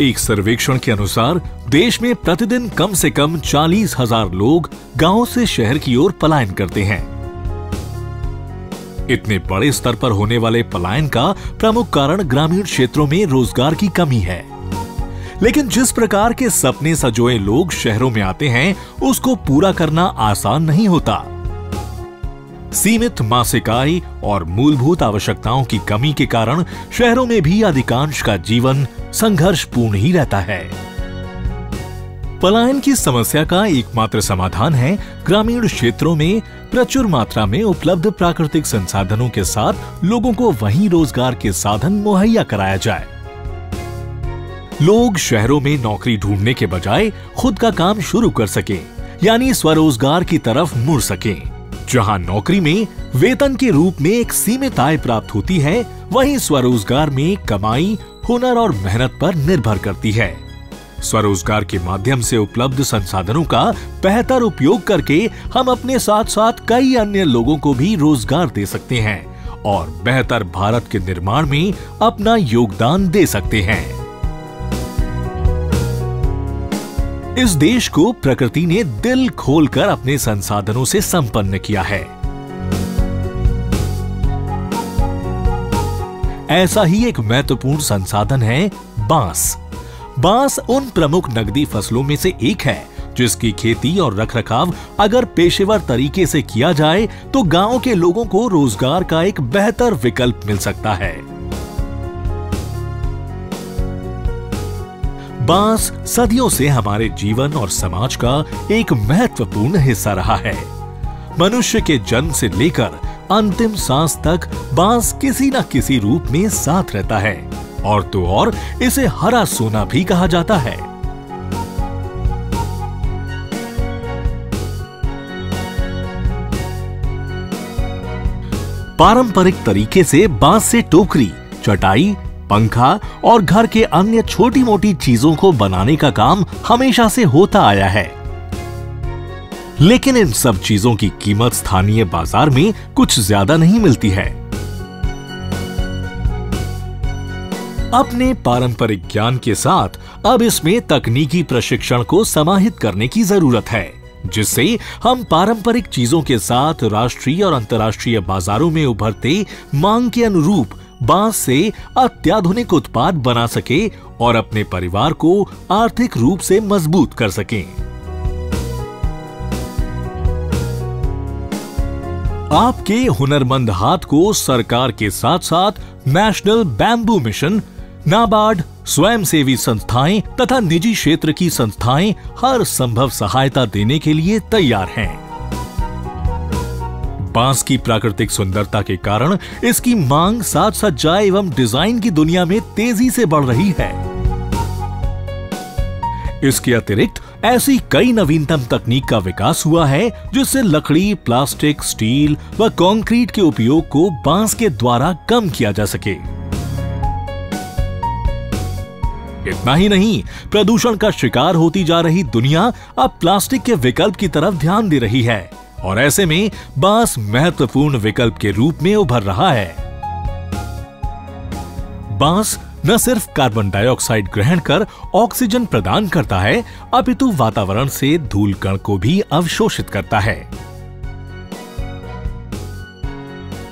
एक सर्वेक्षण के अनुसार, देश में प्रतिदिन कम से कम चालीस हज़ार लोग गाँव से शहर की ओर पलायन करते हैं। इतने बड़े स्तर पर होने वाले पलायन का प्रमुख कारण ग्रामीण क्षेत्रों में रोज़गार की कमी है। लेकिन जिस प्रकार के सपने सजोए लोग शहरों में आते हैं, उसको पूरा करना आसान नहीं होता। सीमित मासिक आय और मूलभूत आवश्यकताओं की कमी के कारण शहरों में भी अधिकांश का जीवन संघर्षपूर्ण ही रहता है। पलायन की समस्या का एकमात्र समाधान है ग्रामीण क्षेत्रों में प्रचुर मात्रा में उपलब्ध प्राकृतिक संसाधनों के साथ लोगों को वहीं रोज़गार के साधन मुहैया कराया जाए। लोग शहरों में नौकरी ढूँढने के बजाय खुद का काम शुरू कर सके, यानी स्वरोजगार की तरफ़ मुड़ सके। जहाँ नौकरी में, वेतन के रूप में एक सीमित आय प्राप्त होती है, वहीं स्वरोजगार में कमाई, हुनर और मेहनत पर निर्भर करती है। स्वरोजगार के माध्यम से उपलब्ध संसाधनों का बेहतर उपयोग करके हम अपने साथ साथ कई अन्य लोगों को भी रोज़गार दे सकते हैं और बेहतर भारत के निर्माण में अपना योगदान दे सकते हैं। इस देश को प्रकृति ने दिल खोलकर अपने संसाधनों से संपन्न किया है। ऐसा ही एक महत्वपूर्ण संसाधन है बाँस। बाँस उन प्रमुख नकदी फ़सलों में से एक है, जिसकी खेती और रखरखाव अगर पेशेवर तरीके से किया जाए तो गाँव के लोगों को रोज़गार का एक बेहतर विकल्प मिल सकता है। बाँस सदियों से हमारे जीवन और समाज का एक महत्वपूर्ण हिस्सा रहा है। मनुष्य के जन्म से लेकर अंतिम सांस तक बाँस किसी न किसी रूप में साथ रहता है, और तो और इसे हरा सोना भी कहा जाता है। पारंपरिक तरीके से बाँस से टोकरी, चटाई पंखा और घर के अन्य छोटी मोटी चीज़ों को बनाने का काम हमेशा से होता आया है। लेकिन इन सब चीज़ों की कीमत स्थानीय बाज़ार में कुछ ज़्यादा नहीं मिलती है। अपने पारंपरिक ज्ञान के साथ, अब इसमें तकनीकी प्रशिक्षण को समाहित करने की ज़रूरत है, जिससे हम पारंपरिक चीज़ों के साथ राष्ट्रीय और अंतर्राष्ट्रीय बाजारों में उभरते मांग के अनुरूप बाँस से अत्याधुनिक उत्पाद बना सके और अपने परिवार को आर्थिक रूप से मज़बूत कर सकें। आपके हुनरमंद हाथ को सरकार के साथ साथ नेशनल बैम्बू मिशन नाबार्ड, स्वयंसेवी संस्थाएँ तथा निजी क्षेत्र की संस्थाएँ हर संभव सहायता देने के लिए तैयार हैं बाँस की प्राकृतिक सुंदरता के कारण इसकी मांग साज सज्जा एवं डिज़ाइन की दुनिया में तेज़ी से बढ़ रही है। इसके अतिरिक्त ऐसी कई नवीनतम तकनीक का विकास हुआ है, जिससे लकड़ी, प्लास्टिक, स्टील व कंक्रीट के उपयोग को बाँस के द्वारा कम किया जा सके। इतना ही नहीं, प्रदूषण का शिकार होती जा रही दुनिया अब प्लास्टिक के विकल्प की तरफ़ ध्यान दे रही है। और ऐसे में बाँस महत्वपूर्ण विकल्प के रूप में उभर रहा है। बाँस न सिर्फ़ कार्बन डाइऑक्साइड ग्रहण कर ऑक्सीजन प्रदान करता है, अपितु वातावरण से धूल कण को भी अवशोषित करता है।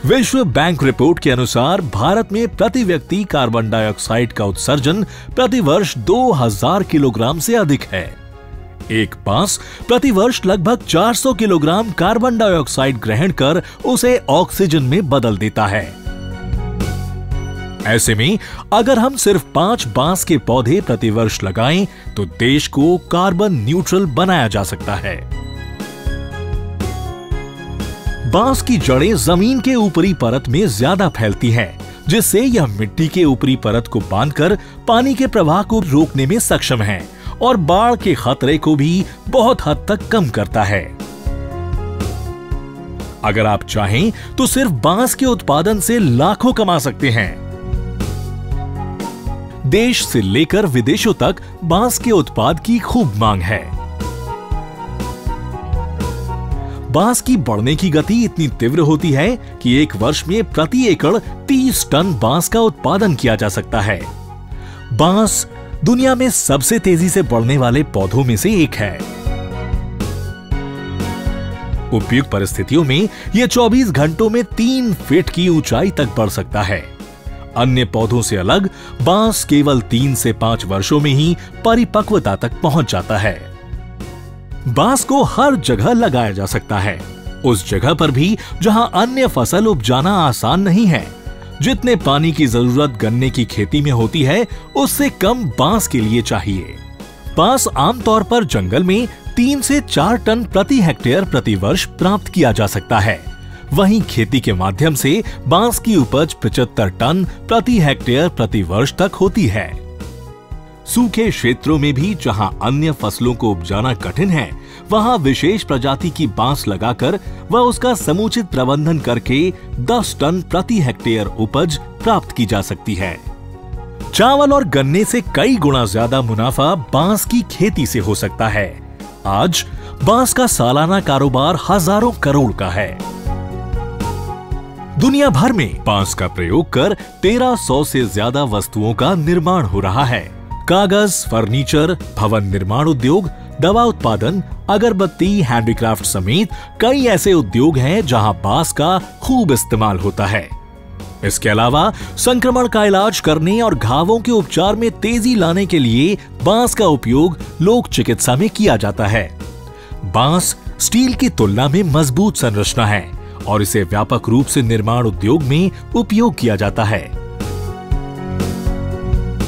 विश्व बैंक रिपोर्ट के अनुसार भारत में प्रति व्यक्ति कार्बन डाइऑक्साइड का उत्सर्जन प्रति वर्ष 2000 किलोग्राम से अधिक है। एक बाँस प्रतिवर्ष लगभग 400 किलोग्राम कार्बन डाइऑक्साइड ग्रहण कर उसे ऑक्सीजन में बदल देता है। ऐसे में अगर हम सिर्फ़ पाँच बाँस के पौधे प्रति वर्ष लगाएँ तो देश को कार्बन न्यूट्रल बनाया जा सकता है। बाँस की जड़ें ज़मीन के ऊपरी परत में ज़्यादा फैलती हैं, जिससे यह मिट्टी के ऊपरी परत को बांधकर पानी के प्रवाह को रोकने में सक्षम है। और बाढ़ के खतरे को भी बहुत हद तक कम करता है। अगर आप चाहें तो सिर्फ़ बाँस के उत्पादन से लाखों कमा सकते हैं। देश से लेकर विदेशों तक बाँस के उत्पाद की खूब मांग है। बाँस की बढ़ने की गति इतनी तीव्र होती है कि एक वर्ष में प्रति एकड़ 30 टन बाँस का उत्पादन किया जा सकता है। बाँस दुनिया में सबसे तेज़ी से बढ़ने वाले पौधों में से एक है। उपयुक्त परिस्थितियों में यह 24 घंटों में तीन फीट की ऊंचाई तक बढ़ सकता है। अन्य पौधों से अलग, बाँस केवल तीन से पाँच वर्षों में ही परिपक्वता तक पहुँच जाता है। बाँस को हर जगह लगाया जा सकता है, उस जगह पर भी जहाँ अन्य फ़सल उपजाना आसान नहीं है। जितने पानी की ज़रूरत गन्ने की खेती में होती है, उससे कम बाँस के लिए चाहिए। बाँस आमतौर पर जंगल में तीन से चार टन प्रति हेक्टेयर प्रति वर्ष प्राप्त किया जा सकता है। वहीं खेती के माध्यम से बाँस की उपज 75 टन प्रति हेक्टेयर प्रति वर्ष तक होती है। सूखे क्षेत्रों में भी जहाँ अन्य फ़सलों को उपजाना कठिन है, वहाँ विशेष प्रजाति की बाँस लगाकर व उसका समुचित प्रबंधन करके 10 टन प्रति हेक्टेयर उपज प्राप्त की जा सकती है। चावल और गन्ने से कई गुना ज़्यादा मुनाफा बाँस की खेती से हो सकता है। आज बाँस का सालाना कारोबार हज़ारों करोड़ का है। दुनिया भर में बाँस का प्रयोग कर 1300 से ज़्यादा वस्तुओं का निर्माण हो रहा है। कागज़, फर्नीचर, भवन निर्माण उद्योग, दवा उत्पादन, अगरबत्ती, हैंडीक्राफ्ट समेत कई ऐसे उद्योग हैं जहाँ बाँस का खूब इस्तेमाल होता है। इसके अलावा संक्रमण का इलाज करने और घावों के उपचार में तेज़ी लाने के लिए बाँस का उपयोग लोक चिकित्सा में किया जाता है। बाँस स्टील की तुलना में मज़बूत संरचना है और इसे व्यापक रूप से निर्माण उद्योग में उपयोग किया जाता है।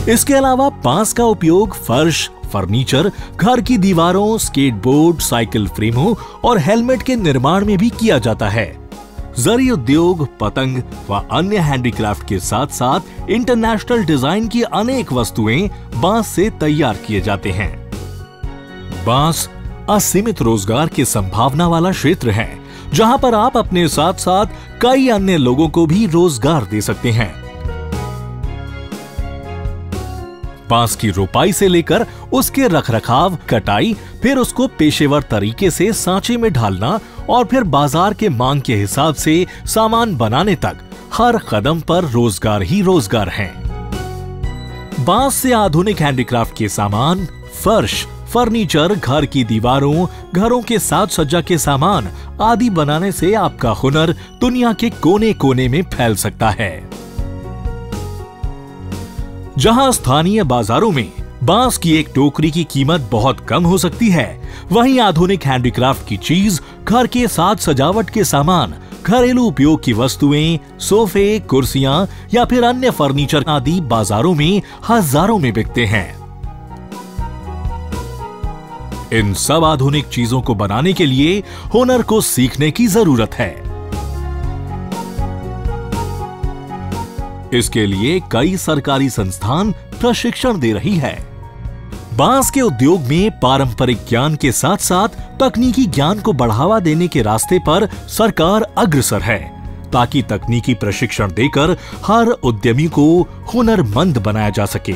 इसके अलावा बाँस का उपयोग फर्श, फर्नीचर, घर की दीवारों स्केटबोर्ड साइकिल फ्रेमों और हेलमेट के निर्माण में भी किया जाता है। जरी उद्योग, पतंग व अन्य हैंडीक्राफ्ट के साथ साथ इंटरनेशनल डिज़ाइन की अनेक वस्तुएँ बाँस से तैयार किए जाते हैं। बाँस असीमित रोज़गार की संभावना वाला क्षेत्र है, जहाँ पर आप अपने साथ साथ कई अन्य लोगों को भी रोज़गार दे सकते हैं। बाँस की रोपाई से लेकर उसके रखरखाव, कटाई, फिर उसको पेशेवर तरीके से सांचे में ढालना और फिर बाज़ार के मांग के हिसाब से सामान बनाने तक हर कदम पर रोज़गार ही रोज़गार है। बाँस से आधुनिक हैंडीक्राफ्ट के सामान, फर्श, फर्नीचर, घर की दीवारों, घरों के साज सज्जा के सामान आदि बनाने से आपका हुनर दुनिया के कोने कोने में फैल सकता है। जहाँ स्थानीय बाजारों में बाँस की एक टोकरी की कीमत बहुत कम हो सकती है। वहीं आधुनिक हैंडीक्राफ्ट की चीज़, घर के साथ सजावट के सामान, घरेलू उपयोग की वस्तुएँ, सोफे, कुर्सियाँ या फिर अन्य फर्नीचर आदि बाजारों में हज़ारों में बिकते हैं। इन सब आधुनिक चीज़ों को बनाने के लिए हुनर को सीखने की ज़रूरत है। इसके लिए कई सरकारी संस्थान प्रशिक्षण दे रही है। बाँस के उद्योग में पारंपरिक ज्ञान के साथ साथ तकनीकी ज्ञान को बढ़ावा देने के रास्ते पर सरकार अग्रसर है, ताकि तकनीकी प्रशिक्षण देकर हर उद्यमी को हुनरमंद बनाया जा सके।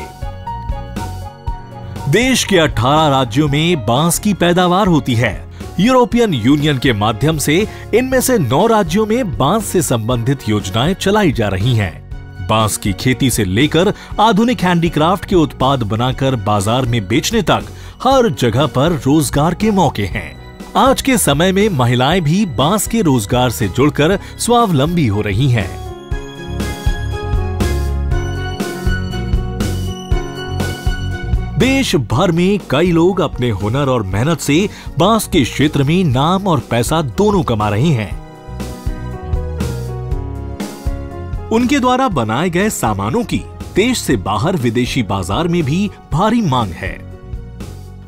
देश के 18 राज्यों में बाँस की पैदावार होती है। यूरोपियन यूनियन के माध्यम से इनमें से 9 राज्यों में बाँस से संबंधित योजनाएँ चलाई जा रही हैं। बाँस की खेती से लेकर आधुनिक हैंडीक्राफ्ट के उत्पाद बनाकर बाज़ार में बेचने तक हर जगह पर रोज़गार के मौके हैं आज के समय में महिलाएँ भी बाँस के रोज़गार से जुड़कर स्वावलंबी हो रही हैं। देश भर में कई लोग अपने हुनर और मेहनत से बाँस के क्षेत्र में नाम और पैसा दोनों कमा रहे हैं उनके द्वारा बनाए गए सामानों की देश से बाहर विदेशी बाज़ार में भी भारी मांग है।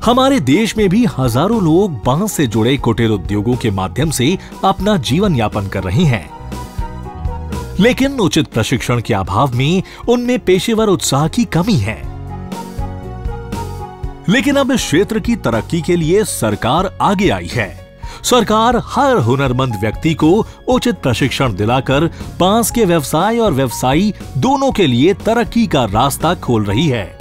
हमारे देश में भी हज़ारों लोग बाँस से जुड़े कुटीर उद्योगों के माध्यम से अपना जीवन यापन कर रहे हैं। लेकिन उचित प्रशिक्षण के अभाव में उनमें पेशेवर उत्साह की कमी है। लेकिन अब इस क्षेत्र की तरक्की के लिए सरकार आगे आई है। सरकार हर हुनरमंद व्यक्ति को उचित प्रशिक्षण दिलाकर बाँस के व्यवसाय और व्यवसायी दोनों के लिए तरक्की का रास्ता खोल रही है।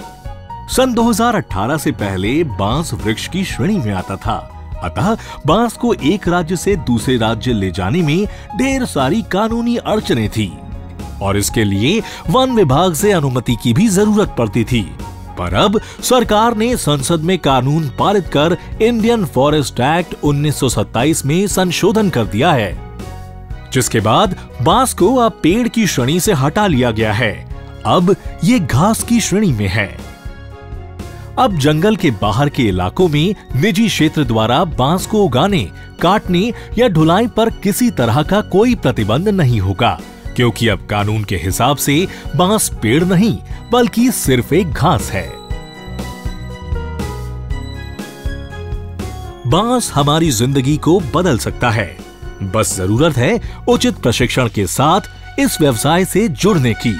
सन 2018 से पहले बाँस वृक्ष की श्रेणी में आता था। अतः बाँस को एक राज्य से दूसरे राज्य ले जाने में ढेर सारी कानूनी अड़चने थी। और इसके लिए वन विभाग से अनुमति की भी ज़रूरत पड़ती थी। पर अब सरकार ने संसद में कानून पारित कर इंडियन फॉरेस्ट एक्ट 1927 में संशोधन कर दिया है, जिसके बाद बाँस को अब पेड़ की श्रेणी से हटा लिया गया है। अब ये घास की श्रेणी में है। अब जंगल के बाहर के इलाकों में निजी क्षेत्र द्वारा बाँस को उगाने, काटने या ढुलाई पर किसी तरह का कोई प्रतिबंध नहीं होगा। क्योंकि अब कानून के हिसाब से बाँस पेड़ नहीं, बल्कि सिर्फ़ एक घास है। बाँस हमारी ज़िंदगी को बदल सकता है। बस ज़रूरत है उचित प्रशिक्षण के साथ इस व्यवसाय से जुड़ने की।